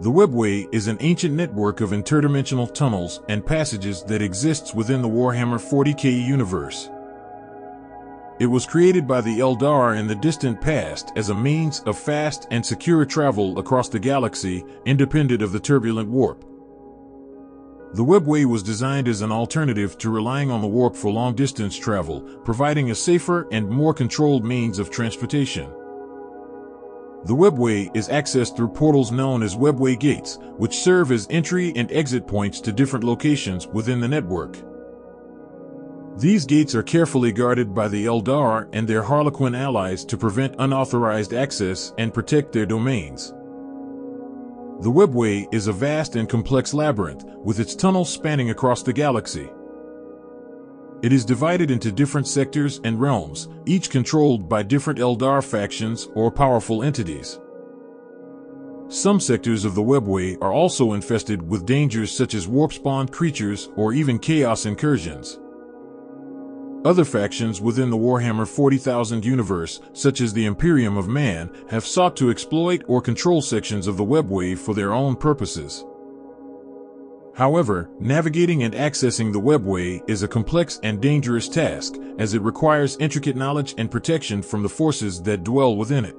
The Webway is an ancient network of interdimensional tunnels and passages that exists within the Warhammer 40k universe. It was created by the Eldar in the distant past as a means of fast and secure travel across the galaxy, independent of the turbulent warp. The Webway was designed as an alternative to relying on the warp for long distance travel, providing a safer and more controlled means of transportation. The Webway is accessed through portals known as Webway Gates, which serve as entry and exit points to different locations within the network. These gates are carefully guarded by the Eldar and their Harlequin allies to prevent unauthorized access and protect their domains. The Webway is a vast and complex labyrinth, with its tunnels spanning across the galaxy. It is divided into different sectors and realms, each controlled by different Eldar factions or powerful entities. Some sectors of the Webway are also infested with dangers such as warp-spawned creatures or even chaos incursions. Other factions within the Warhammer 40,000 universe, such as the Imperium of Man, have sought to exploit or control sections of the Webway for their own purposes. However, navigating and accessing the webway is a complex and dangerous task, as it requires intricate knowledge and protection from the forces that dwell within it.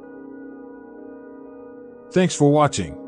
Thanks for watching.